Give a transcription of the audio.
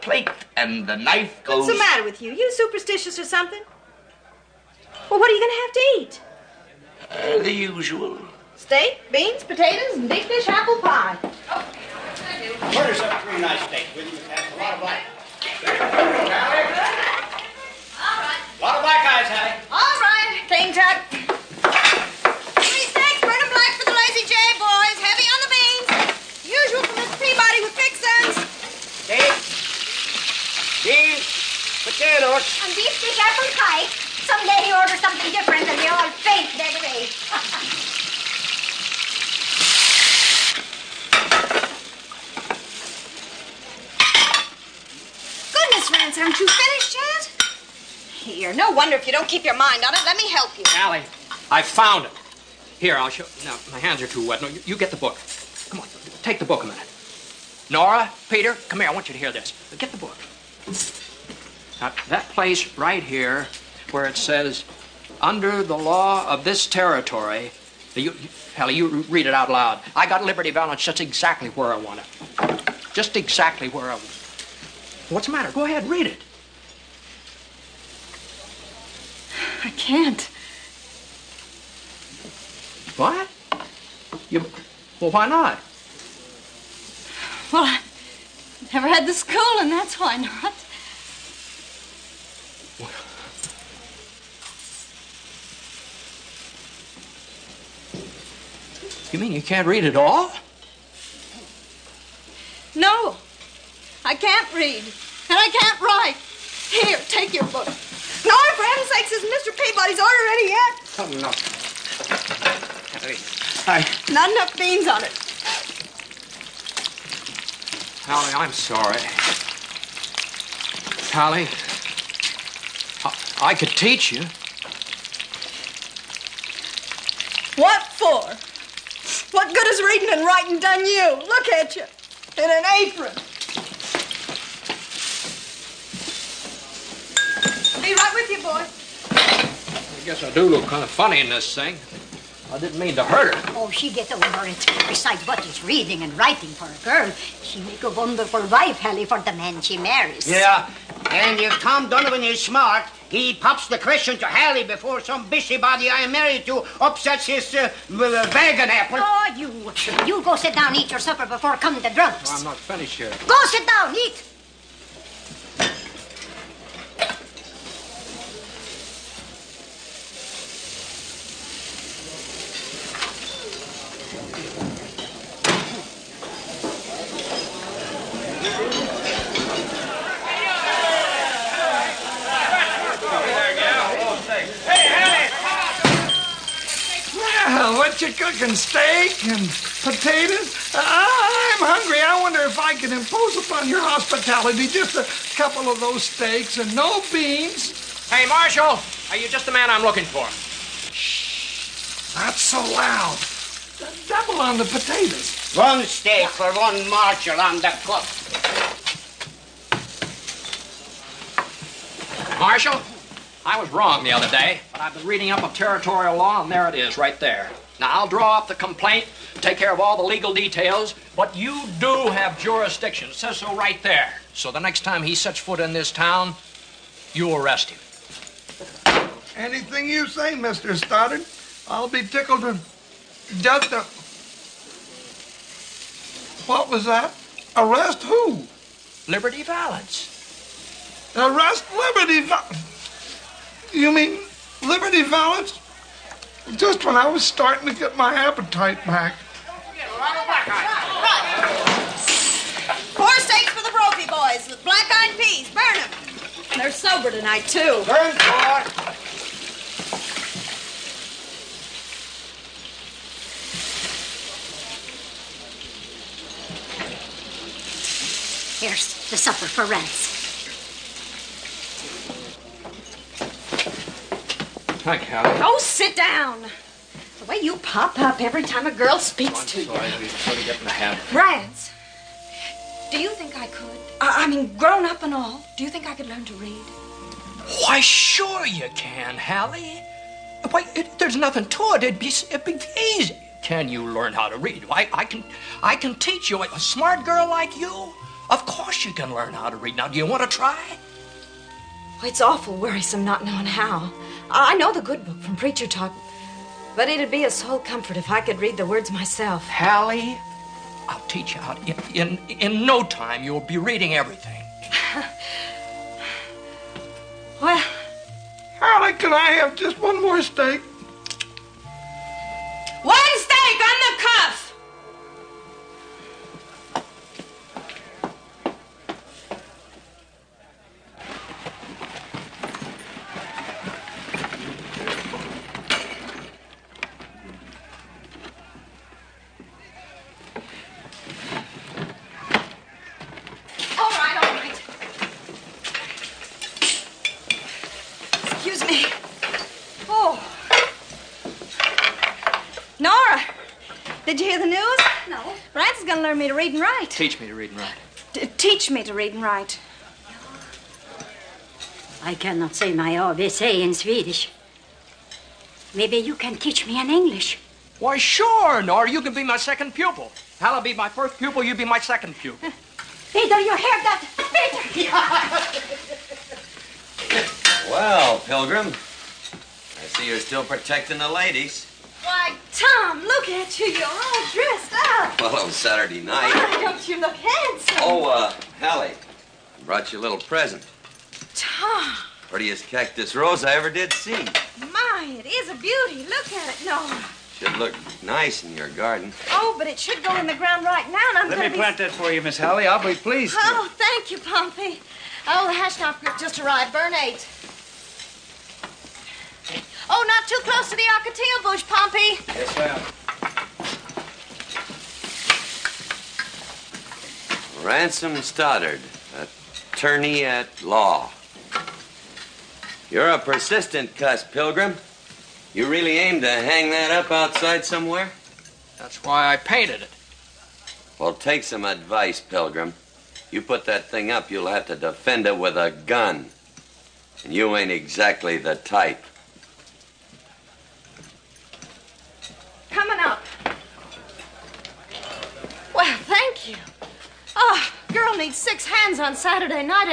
plate and the knife goes. What's the matter with you? You superstitious or something? Well, what are you going to have to eat? Uh, the usual. Steak, beans, potatoes, and deep dish apple pie. Order's up three nice steaks with you, Miss A lot of black. A lot of black eyes, Hallie. All right, King Tut. Three steaks, burn 'em black for the Lazy J boys. Heavy on the beans. Usual for Miss Peabody with fixins. Steak, beans, And dish apple pie. Someday he orders something different and they all faint dead away. Goodness, Rance, aren't you finished yet? Here, no wonder if you don't keep your mind on it. Let me help you. Allie, I found it. Here, I'll show. No, my hands are too wet. No, you, you get the book. Come on, take the book a minute. Nora, Peter, come here. I want you to hear this. Get the book. Now, that place right here where it says, under the law of this territory, you, you, Hallie, you read it out loud. I got Liberty Valance just exactly where I want it. Just exactly where I want it. What's the matter? Go ahead, read it. I can't. What? You, well, why not? Well, I never had the school, and that's why not. You mean you can't read at all? No, I can't read, and I can't write. Here, take your book. No, for heaven's sakes, isn't Mr. Peabody's order ready yet? Oh, no. I, Not enough beans on it. Hallie, I'm sorry. Hallie, I, I could teach you. What for? What good has reading and writing done you? Look at you, in an apron. Be right with you, boy. I guess I do look kind of funny in this thing. I didn't mean to hurt her. Oh, she get over it. Besides what is reading and writing for a girl, she make a wonderful wife, Hallie, for the man she marries. Yeah, and if Tom Doniphon is smart, he pops the question to Hallie before some busybody I am married to upsets his uh, wagon apple. Oh, you. You go sit down, eat your supper before come the drunks. I'm not finished yet. Go sit down, eat. Cooking? Steak and potatoes? I'm hungry. I wonder if I can impose upon your hospitality just a couple of those steaks and no beans. Hey, Marshal, are you just the man I'm looking for? Shh, not so loud. Double on the potatoes. One steak for one marshal on the cook. Marshal, I was wrong the other day, but I've been reading up a territorial law, and there it is, right there. Now, I'll draw up the complaint, take care of all the legal details, but you do have jurisdiction. It says so right there. So the next time he sets foot in this town, you arrest him. Anything you say, Mr. Stoddard. I'll be tickled to just a... What was that? Arrest who? Liberty Valance. Arrest Liberty Val... You mean Liberty Valance? Just when I was starting to get my appetite back. Four steaks for the Brophy boys with black-eyed peas. Burn 'em. They're sober tonight, too. Burn four. Here's the supper for Rance. Thank you, Hallie. Oh, sit down. The way you pop up every time a girl speaks to you. Sorry, we sort of get in the habit. Rance, do you think I could? I, I mean, grown up and all, do you think I could learn to read? Why, sure you can, Hallie. Why, it, there's nothing to it. It'd be, it'd be easy. Can you learn how to read? I, I can, I can teach you. A smart girl like you, Of course you can learn how to read. Now, do you want to try? Oh, it's awful worrisome not knowing how. I know the good book from Preacher Talk, but it'd be a soul comfort if I could read the words myself. Hallie, I'll teach you how to. In, in, in no time, you'll be reading everything. Well, Hallie, can I have just one more steak? Nora, did you hear the news? No. Rance is going to learn me to read and write. Teach me to read and write. T- teach me to read and write. I cannot say my ABC in Swedish. Maybe you can teach me in English. Why, sure, Nora. You can be my second pupil. Hallie be my first pupil. You be my second pupil. Peter, you hear that? Peter! Well, Pilgrim, I see you're still protecting the ladies. Why, Tom, look at you. You're all dressed up. Well, it was Saturday night. Why, don't you look handsome? Oh, uh, Hallie, I brought you a little present. Tom, Prettiest cactus rose I ever did see. my, it is a beauty. Look at it, Nora. Should look nice in your garden. Oh, but it should go in the ground right now, and I'm Let gonna me be... plant that for you, Miss Hallie. I'll be pleased to. Oh, thank you, Pompey. Oh, the hash knife grip just arrived. Burn eight. Not too close to the ocotillo bush, Pompey. Yes, ma'am. Ransom Stoddard, attorney at law. You're a persistent cuss, Pilgrim. You really aim to hang that up outside somewhere? That's why I painted it. Well, take some advice, Pilgrim. You put that thing up, you'll have to defend it with a gun. And you ain't exactly the type. Coming up. Oh, girl six hands on Saturday night,